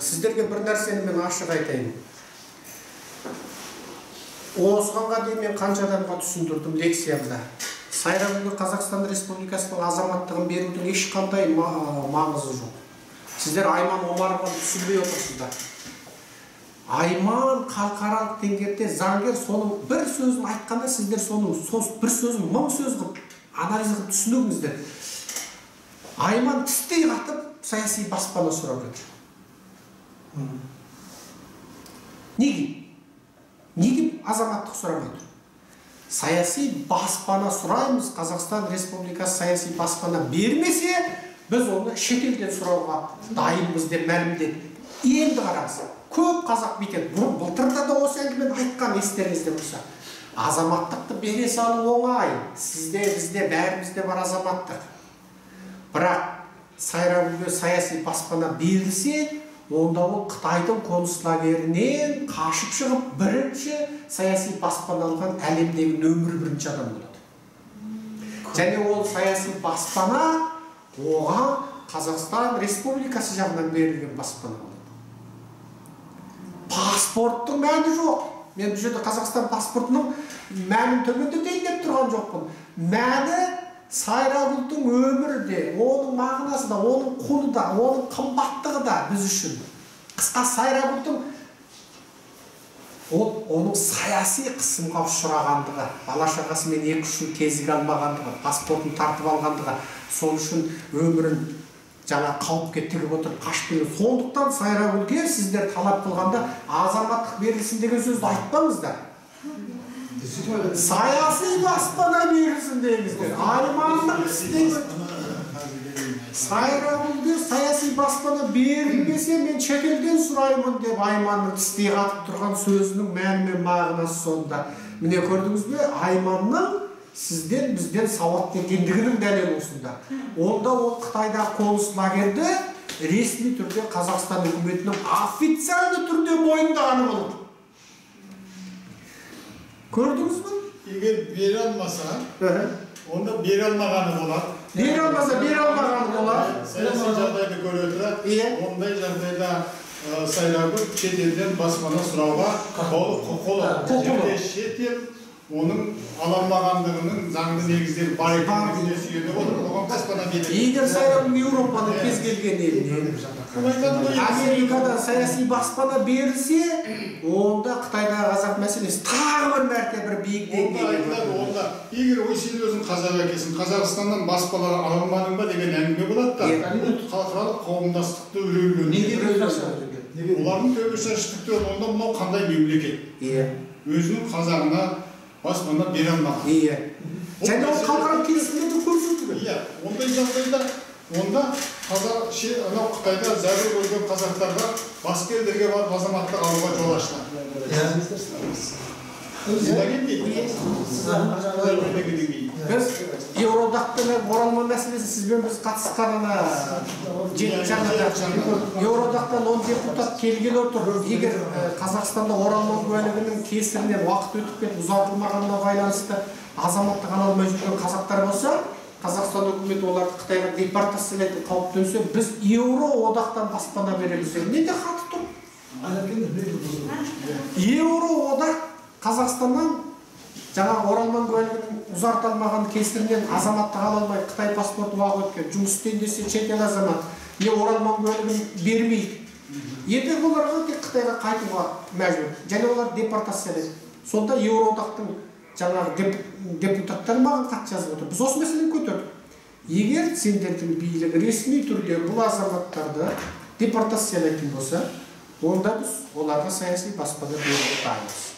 сіздерге бір нәрсені мен ашық айтайын. Осығанға дейін мен қанша адамға түсіндірдім лекциямда. Сайрамгүл қазақстан республикасының азаматтығын берудің ешқандай маңызы жоқ. Сіздер айман омарованы түсінбей отырсыздар. Айман халықаралық деңгейде заңгер соның бір сөзін айтқанда сіздер соның сол бір сөзін мың сөз қылып анализ қылып түсініңіздер айман тістей қатып саяси баспана сұрап жатыр. Неге? Неге азаматтық сұрамай тұр саяси баспана сұраймыз қазақстан республикасы саяси баспана бермесе біз оны шетелден сұрауға дайынбыз деп мәлімдеді. Енді қараңыз көп қазақ бүйтеді бұрын былтырда да осы әңгімені айтқан естеріңізде болса азаматтықты бере салу оңай сізде бізде бәрімізде бар азаматтық. Бірақ сайрагүлге саяси баспана берілсе онда ол қытайдың концлагерінен қашып шығып бірінші саяси баспана алған әлемдегі нөмір бірінші адам болады. Және ол саяси баспана оған қазақстан республикасы жағынан берілген баспана болады. Паспорттың мәні жоқ. Мен бұл жерде қазақстан паспортының мәнін төмендетейін деп тұрған жоқпын. Мәні сайрагүлдің өмірі де оның мағынасы да оның құны да оның қымбаттығы да біз үшін. Қысқа сайрагүлдің ол оның саяси қысымға ұшырағандығы бала шағасымен екі үш жыл кезіге алмағандығы паспортын тартып алғандығы сол үшін өмірін жаңа қауіпке тігіп отырып қашып келген сондықтан сайрагүлге сіздер талап қылғанда азаматтық берілсін деген сөзді айтпаңыздар. Саяси баспана берілсін деңіздер аймандық сайрагүлге саяси баспана берілмесе мен шетелден сұраймын деп айманның тістей қатып тұрған сөзінің мәні мен мағынасы сонда міне көрдіңіз бе айманның сізден бізден сауатты екендігінің дәлелі осында онда ол қытайдағы концлагерді ресми түрде қазақстан үкіметінің официальды түрде мойындағаны болады көрдіңіз бе егер бере алмаса онда бере алмағаны болады бере алмаса бере алмағаны болады саяси жағдайды көре отыра иә ондай жағдайда сайрагүл шетелден баспана сұрауға құқылы шетел оның ала алмағандығының заңды негіздері бар екендігіне сүйене отырып оған баспана береді егер сайрагүл еуропаның кез келген еліне америкада саяси баспана берілсе онда қытайдағы қазақ мәселесі тағы бір мәрте бір биік деңгейге айтылады онда егер ой сен өзің қазақ екенсің қазақстаннан баспалар ала алмадың ба деген әңгіме болады да халықаралық қауымдастықты үрейлеу неге олардың төбешаштықты онда мынау қандай мемлекет иә өзінің қазағына баспана бере алмаған. Иә және ол халықаралық келісімдерде көрсетілген иә ондай жағдайда онда қазақ ше- анау қытайда зәбір көрген қазақтарға басқа елдерге барып азаматтық алуға жол ашылады. Біз еуроодақпен оралман мәселесі сізбен біз қатысқан ана жетінші жаңада еуроодақтан он депутат келгелі отыр егер қазақстанда оралман куәлігінің кесірінен уақыт өтіп кетіп ұзартылмағанына байланысты азаматтық ала алмай жүрген қазақтар болса қазақстан үкіметі оларды қытайға депортациялайтын қауіп төнсе біз еуроодақтан баспана береміз деп неде хаты тұр қазақстаннан жаңа оралман куәлігінің ұзарта алмаған кесірінен азаматтық ала алмай қытай паспорты уақыт өткен жұмыс істейін десе шетел азамат не оралман куәлігін бермейді. Ертең оларға тек қытайға қайтуға мәжбүр. Және олар депортациялайды сонда еуроодақтың жаңағы деп, депутаттары маған хат жазып отыр. Біз осы мәселені көтердік. Егер сендердің билік ресми түрде бұл азаматтарды депортациялайтын болса онда біз оларға саяси баспана беруге дайынбыз.